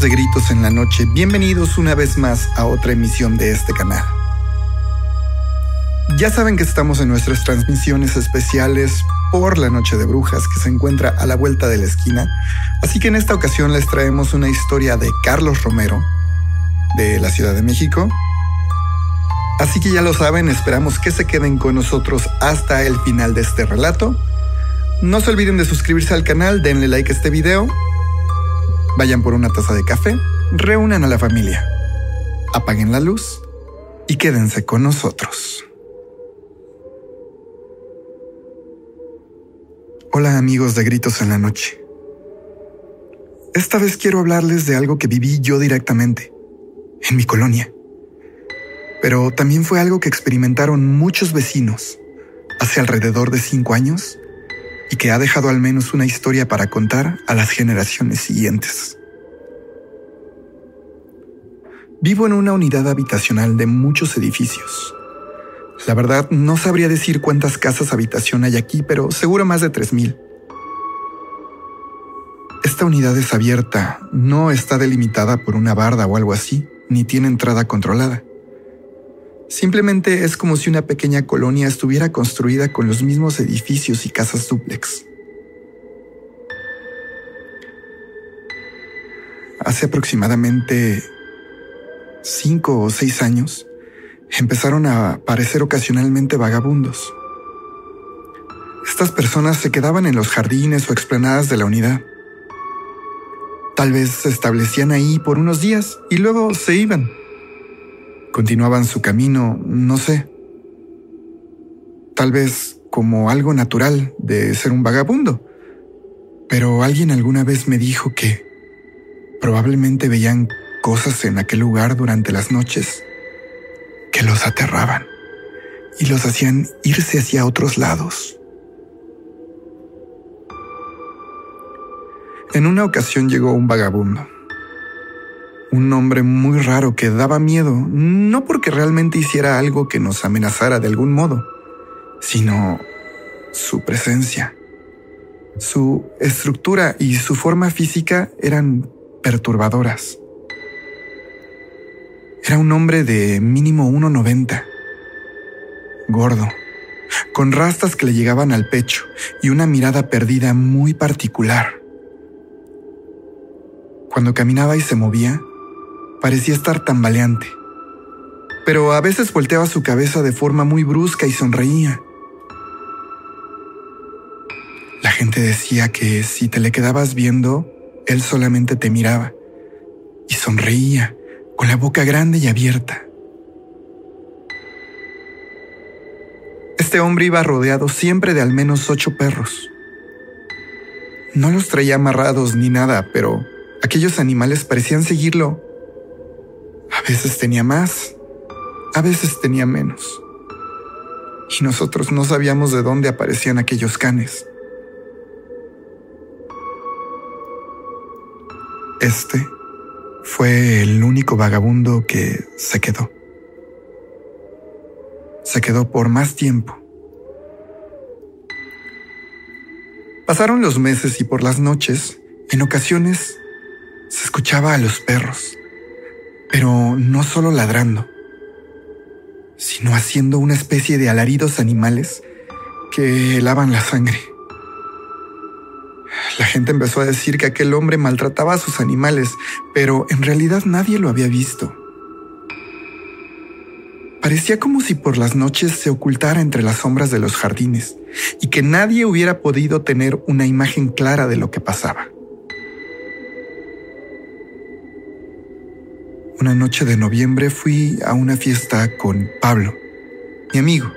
De Gritos en la Noche, bienvenidos una vez más a otra emisión de este canal. Ya saben que estamos en nuestras transmisiones especiales por la Noche de Brujas que se encuentra a la vuelta de la esquina, así que en esta ocasión les traemos una historia de Carlos Romero, de la Ciudad de México. Así que ya lo saben, esperamos que se queden con nosotros hasta el final de este relato. No se olviden de suscribirse al canal, denle like a este video Vayan por una taza de café, reúnan a la familia, apaguen la luz y quédense con nosotros. Hola amigos de Gritos en la Noche. Esta vez quiero hablarles de algo que viví yo directamente, en mi colonia. Pero también fue algo que experimentaron muchos vecinos hace alrededor de cinco años y que ha dejado al menos una historia para contar a las generaciones siguientes. Vivo en una unidad habitacional de muchos edificios. La verdad, no sabría decir cuántas casas habitación hay aquí, pero seguro más de 3.000. Esta unidad es abierta, no está delimitada por una barda o algo así, ni tiene entrada controlada. Simplemente es como si una pequeña colonia estuviera construida con los mismos edificios y casas dúplex. Hace aproximadamente cinco o seis años, empezaron a aparecer ocasionalmente vagabundos. Estas personas se quedaban en los jardines o explanadas de la unidad. Tal vez se establecían ahí por unos días y luego se iban continuaban su camino, no sé. Tal vez como algo natural de ser un vagabundo. Pero alguien alguna vez me dijo que probablemente veían cosas en aquel lugar durante las noches que los aterraban y los hacían irse hacia otros lados. En una ocasión llegó un vagabundo un hombre muy raro que daba miedo, no porque realmente hiciera algo que nos amenazara de algún modo, sino su presencia. Su estructura y su forma física eran perturbadoras. Era un hombre de mínimo 1,90, gordo, con rastas que le llegaban al pecho y una mirada perdida muy particular. Cuando caminaba y se movía, Parecía estar tambaleante. Pero a veces volteaba su cabeza de forma muy brusca y sonreía. La gente decía que si te le quedabas viendo, él solamente te miraba y sonreía con la boca grande y abierta. Este hombre iba rodeado siempre de al menos ocho perros. No los traía amarrados ni nada, pero aquellos animales parecían seguirlo a veces tenía más, a veces tenía menos. Y nosotros no sabíamos de dónde aparecían aquellos canes. Este fue el único vagabundo que se quedó. Se quedó por más tiempo. Pasaron los meses y por las noches, en ocasiones, se escuchaba a los perros pero no solo ladrando, sino haciendo una especie de alaridos animales que helaban la sangre. La gente empezó a decir que aquel hombre maltrataba a sus animales, pero en realidad nadie lo había visto. Parecía como si por las noches se ocultara entre las sombras de los jardines y que nadie hubiera podido tener una imagen clara de lo que pasaba. Una noche de noviembre fui a una fiesta con Pablo, mi amigo.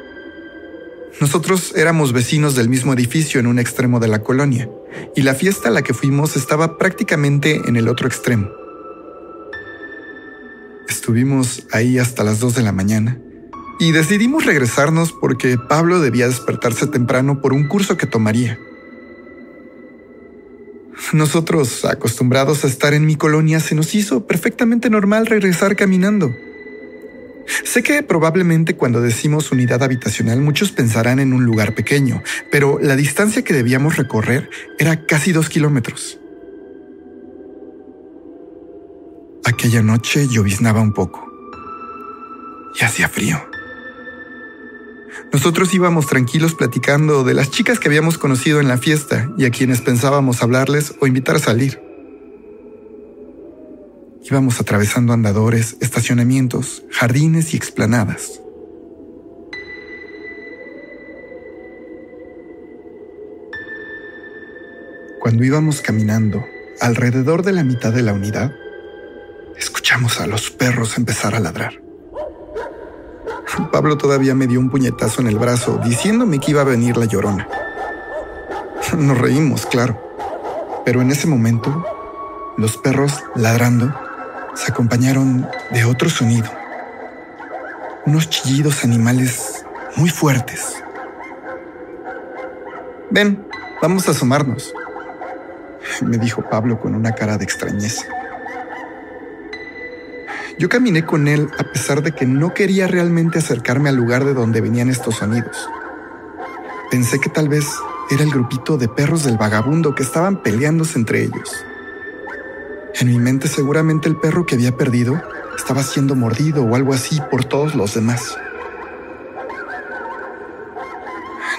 Nosotros éramos vecinos del mismo edificio en un extremo de la colonia, y la fiesta a la que fuimos estaba prácticamente en el otro extremo. Estuvimos ahí hasta las 2 de la mañana y decidimos regresarnos porque Pablo debía despertarse temprano por un curso que tomaría. Nosotros, acostumbrados a estar en mi colonia, se nos hizo perfectamente normal regresar caminando. Sé que probablemente cuando decimos unidad habitacional muchos pensarán en un lugar pequeño, pero la distancia que debíamos recorrer era casi dos kilómetros. Aquella noche lloviznaba un poco y hacía frío. Nosotros íbamos tranquilos platicando de las chicas que habíamos conocido en la fiesta y a quienes pensábamos hablarles o invitar a salir. Íbamos atravesando andadores, estacionamientos, jardines y explanadas. Cuando íbamos caminando alrededor de la mitad de la unidad, escuchamos a los perros empezar a ladrar. Pablo todavía me dio un puñetazo en el brazo diciéndome que iba a venir la llorona. Nos reímos, claro, pero en ese momento los perros ladrando se acompañaron de otro sonido, unos chillidos animales muy fuertes. Ven, vamos a asomarnos, me dijo Pablo con una cara de extrañeza. Yo caminé con él a pesar de que no quería realmente acercarme al lugar de donde venían estos sonidos. Pensé que tal vez era el grupito de perros del vagabundo que estaban peleándose entre ellos. En mi mente seguramente el perro que había perdido estaba siendo mordido o algo así por todos los demás.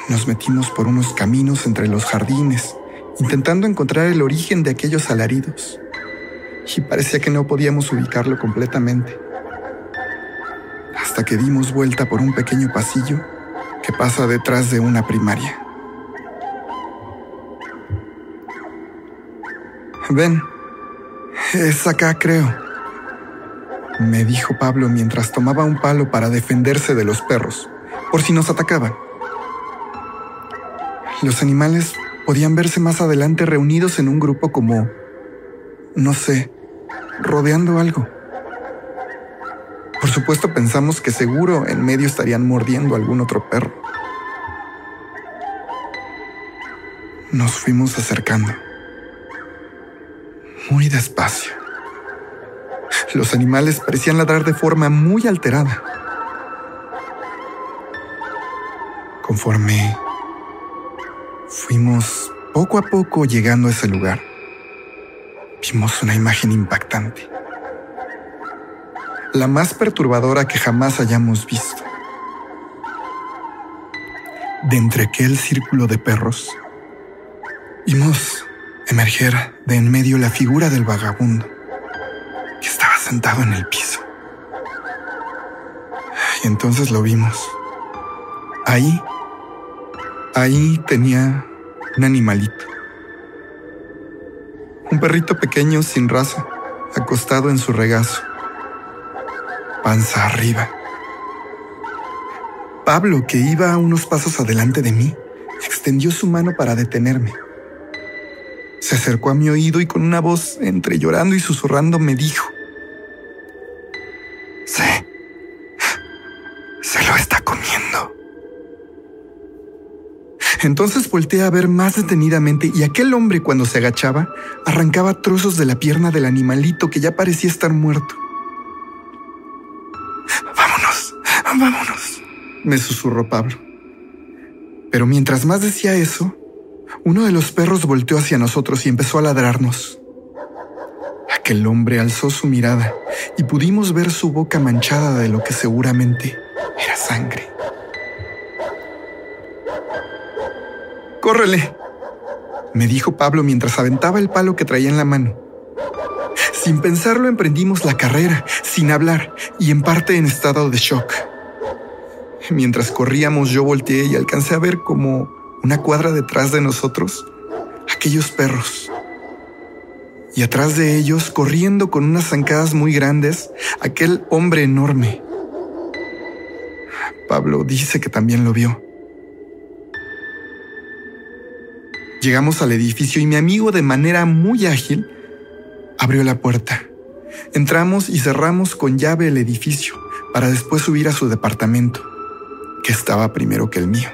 Nos metimos por unos caminos entre los jardines, intentando encontrar el origen de aquellos alaridos y parecía que no podíamos ubicarlo completamente. Hasta que dimos vuelta por un pequeño pasillo que pasa detrás de una primaria. Ven, es acá creo, me dijo Pablo mientras tomaba un palo para defenderse de los perros, por si nos atacaban. Los animales podían verse más adelante reunidos en un grupo como, no sé, rodeando algo. Por supuesto pensamos que seguro en medio estarían mordiendo algún otro perro. Nos fuimos acercando. Muy despacio. Los animales parecían ladrar de forma muy alterada. Conforme fuimos poco a poco llegando a ese lugar, vimos una imagen impactante. La más perturbadora que jamás hayamos visto. De entre aquel círculo de perros, vimos emerger de en medio la figura del vagabundo, que estaba sentado en el piso. Y entonces lo vimos. Ahí, ahí tenía un animalito un perrito pequeño sin raza, acostado en su regazo, panza arriba. Pablo, que iba unos pasos adelante de mí, extendió su mano para detenerme. Se acercó a mi oído y con una voz entre llorando y susurrando me dijo, Entonces volteé a ver más detenidamente y aquel hombre cuando se agachaba arrancaba trozos de la pierna del animalito que ya parecía estar muerto. Vámonos, vámonos, me susurró Pablo. Pero mientras más decía eso, uno de los perros volteó hacia nosotros y empezó a ladrarnos. Aquel hombre alzó su mirada y pudimos ver su boca manchada de lo que seguramente era sangre. Córrele, me dijo Pablo mientras aventaba el palo que traía en la mano. Sin pensarlo emprendimos la carrera, sin hablar y en parte en estado de shock. Mientras corríamos yo volteé y alcancé a ver como una cuadra detrás de nosotros aquellos perros. Y atrás de ellos, corriendo con unas zancadas muy grandes, aquel hombre enorme. Pablo dice que también lo vio. Llegamos al edificio y mi amigo de manera muy ágil abrió la puerta. Entramos y cerramos con llave el edificio para después subir a su departamento, que estaba primero que el mío.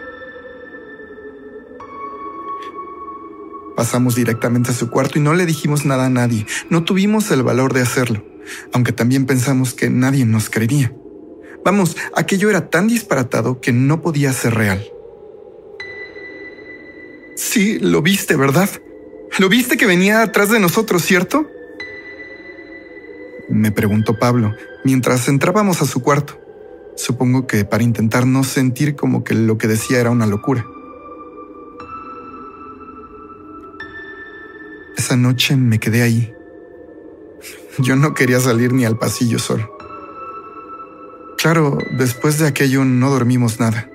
Pasamos directamente a su cuarto y no le dijimos nada a nadie. No tuvimos el valor de hacerlo, aunque también pensamos que nadie nos creería. Vamos, aquello era tan disparatado que no podía ser real. Sí, lo viste, ¿verdad? Lo viste que venía atrás de nosotros, ¿cierto? me preguntó Pablo, mientras entrábamos a su cuarto. Supongo que para intentar no sentir como que lo que decía era una locura. Esa noche me quedé ahí. Yo no quería salir ni al pasillo solo. Claro, después de aquello no dormimos nada.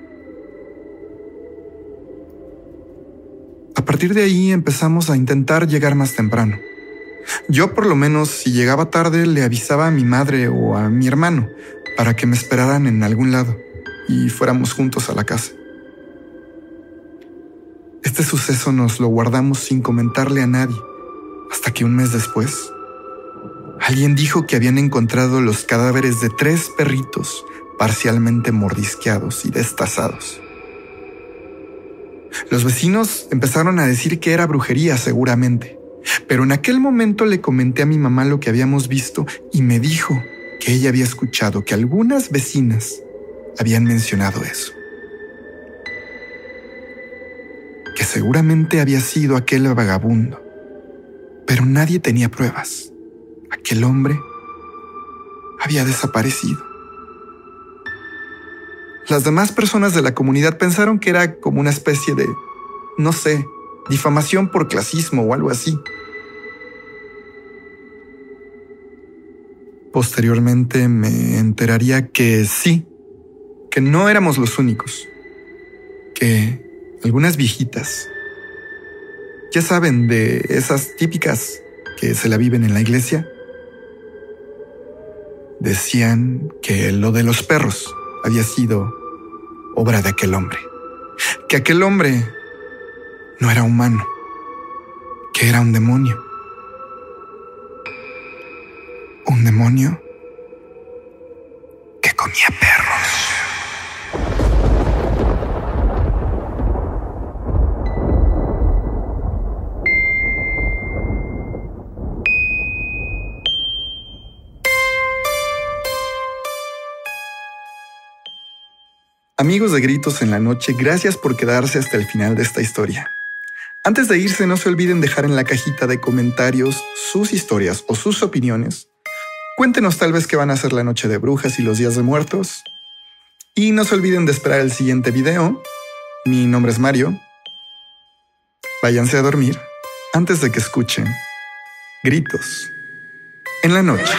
A partir de ahí empezamos a intentar llegar más temprano. Yo por lo menos si llegaba tarde le avisaba a mi madre o a mi hermano para que me esperaran en algún lado y fuéramos juntos a la casa. Este suceso nos lo guardamos sin comentarle a nadie, hasta que un mes después Alguien dijo que habían encontrado los cadáveres de tres perritos parcialmente mordisqueados y destazados. Los vecinos empezaron a decir que era brujería seguramente, pero en aquel momento le comenté a mi mamá lo que habíamos visto y me dijo que ella había escuchado que algunas vecinas habían mencionado eso. Que seguramente había sido aquel vagabundo, pero nadie tenía pruebas aquel hombre había desaparecido. Las demás personas de la comunidad pensaron que era como una especie de, no sé, difamación por clasismo o algo así. Posteriormente me enteraría que sí, que no éramos los únicos, que algunas viejitas, ya saben, de esas típicas que se la viven en la iglesia, Decían que lo de los perros había sido obra de aquel hombre, que aquel hombre no era humano, que era un demonio. Un demonio que comía Amigos de Gritos en la Noche, gracias por quedarse hasta el final de esta historia. Antes de irse, no se olviden dejar en la cajita de comentarios sus historias o sus opiniones. Cuéntenos tal vez qué van a hacer la noche de brujas y los días de muertos. Y no se olviden de esperar el siguiente video. Mi nombre es Mario. Váyanse a dormir antes de que escuchen gritos en la noche.